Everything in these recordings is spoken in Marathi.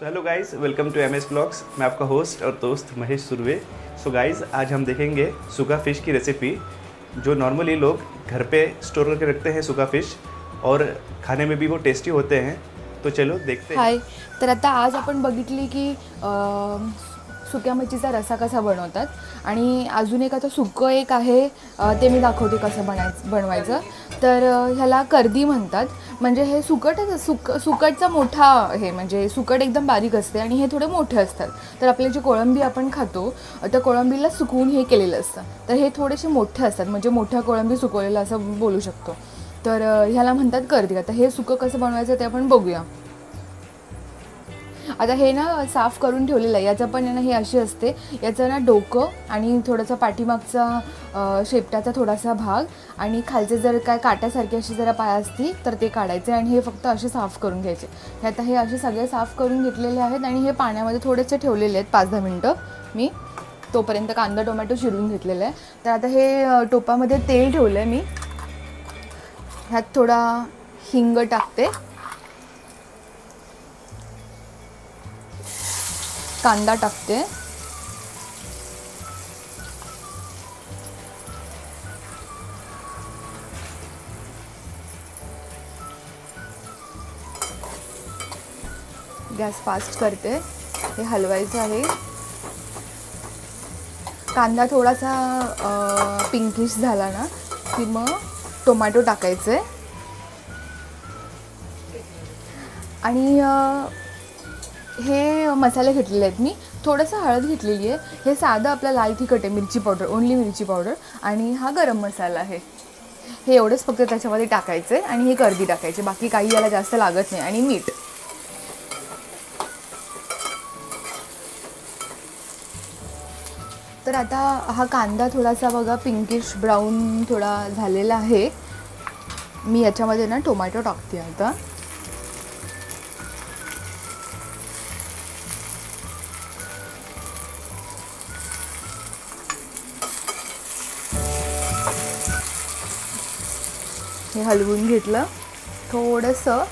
So hello guys welcome to M S blogs मैं आपका होस्ट और दोस्त महेश सुरवे। सो गाइस आज हम देखेंगे सूखा फ़िश की रेसिपी जो नॉर्मली लोग घर पे स्टोर करके रखते हैं सूखा फ़िश और खाने में भी वो टेस्टी होते हैं। तो चलो देखते हैं। हाय तर आता आज अपन बगित की सुक्या मच्छीचा रसा कसा बनवतात आणि अजून एक आता सुकं एक आहे ते मी दाखवते कसं बनायचं बनवायचं. तर ह्याला कर्दी म्हणतात. म्हणजे हे सुकटच सुक सुकटचा मोठा हे म्हणजे सुकट एकदम बारीक असते आणि हे थोडे मोठे असतात. तर आपले जे कोळंबी आपण खातो तर कोळंबीला सुकवून हे केलेलं असतं. तर हे थोडेसे मोठे असतात म्हणजे मोठ्या कोळंबी सुकवलेलं असं बोलू शकतो. तर ह्याला म्हणतात कर्दी. आता हे सुकं कसं बनवायचं ते आपण बघूया. आता हे ना साफ करून ठेवलेलं आहे. याचं पण आहे ना हे अशी असते. याचं ना डोकं आणि थोडासा पाठीमागचा शेपट्याचा शेपटाचा थोडासा भाग आणि खालचे जर काय काट्यासारखी अशी जरा पाय असतील तर ते काढायचे आणि हे फक्त असे साफ करून घ्यायचे. हे आता हे असे सगळे साफ करून घेतलेले आहेत आणि हे पाण्यामध्ये थोडेसे ठेवलेले आहेत. पाच दहा मिनटं मी तोपर्यंत कांदा टोमॅटो चिरून घेतलेला आहे. तर आता हे टोपामध्ये तेल ठेवलं आहे मी. ह्यात थोडा हिंग टाकते. कांदा टाकते गॅस फास्ट करते. हे हलवायचं आहे. कांदा थोडासा पिंकिश झाला ना की मग टोमॅटो टाकायचे. आणि हे मसाले घेतलेले आहेत मी. थोडंसं हळद घेतलेली आहे. हे साधं आपलं लाल तिखट आहे मिरची पावडर ओनली मिरची पावडर आणि हा गरम मसाला आहे. हे एवढंच फक्त त्याच्यामध्ये टाकायचं आहे आणि हे गर्दी टाकायचे बाकी काही याला जास्त लागत नाही आणि मीठ. तर आता हा कांदा थोडासा बघा पिंकिश ब्राऊन थोडा झालेला आहे. मी याच्यामध्ये ना टोमॅटो टाकते आता. हे हलवून घेतलं. थोडंसं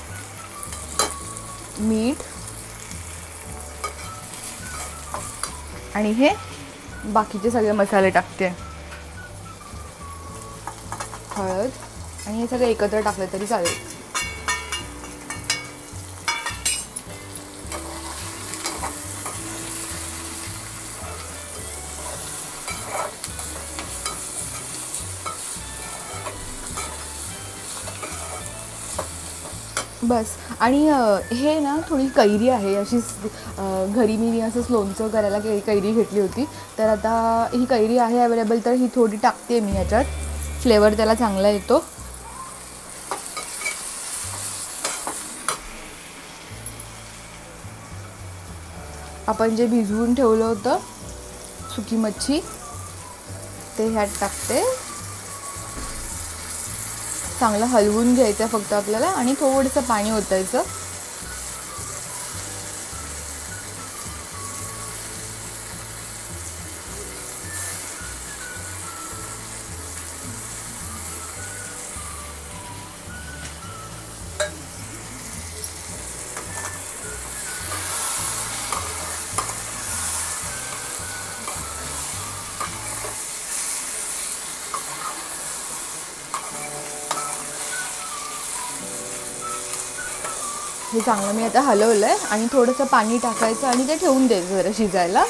मीठ आणि हे बाकीचे सगळे मसाले टाकते. हळद आणि हे सगळं एकत्र टाकलं तरी चालेल. बस. आणि हे ना थोडी कैरी आहे अशीच घरी मी असंच लोणचं करायला कै कैरी घेतली होती. तर आता ही कैरी आहे अवेलेबल तर ही थोडी टाकते मी ह्याच्यात फ्लेवर त्याला चांगला येतो. आपण जे भिजवून ठेवलं होतं सुकी मच्छी ते ह्यात टाकते. चांगलं हलवून घ्यायचं आहे फक्त आपल्याला आणि थोडंसं पाणी ओतायचं. हे चांगलं मी आता हलवलं आहे आणि थोडंसं पाणी टाकायचं आणि ते ठेवून द्यायचं जरा शिजायला.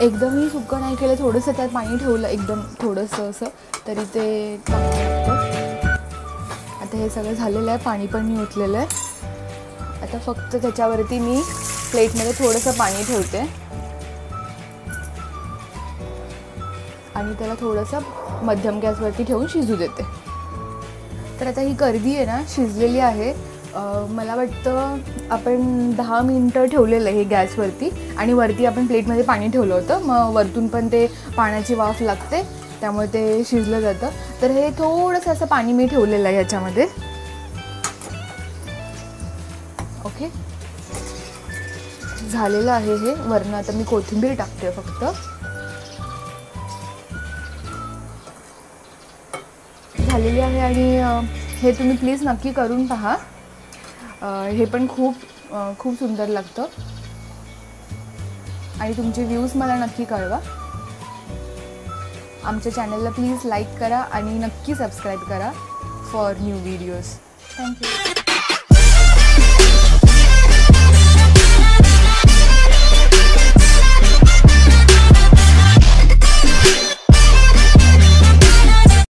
एकदमही सुकं नाही केलं थोडंसं त्यात पाणी ठेवलं एकदम थोडंसं असं तरी ते आता हे सगळं झालेलं आहे पाणी पण मी ओतलेलं आहे. आता फक्त त्याच्यावरती मी प्लेटमध्ये थोडंसं पाणी ठेवते. आणि त्याला थोडंसं मध्यम गॅसवरती ठेवून शिजू देते. तर आता ही कर्दी आहे ना शिजलेली आहे. मला वाटतं आपण दहा मिनटं ठेवलेलं आहे हे गॅसवरती. आणि वरती आपण प्लेटमध्ये पाणी ठेवलं होतं. मग वरतून पण ते पाण्याची वाफ लागते. त्यामुळे ते शिजलं जातं. तर हे थोडंसं असं पाणी मी ठेवलेलं आहे याच्यामध्ये. ओके? झालेलं आहे हे. वरनं आता मी कोथिंबीर टाकते फक्त. झालेली आहे आणि हे तुम्ही प्लीज नक्की करून पहा. हे पण खूप खूप सुंदर लागतं. आणि तुमचे व्ह्यूज मला नक्की कळवा. आमच्या चॅनलला प्लीज लाईक करा आणि नक्की सबस्क्राईब करा फॉर न्यू व्हिडिओज. थँक्यू.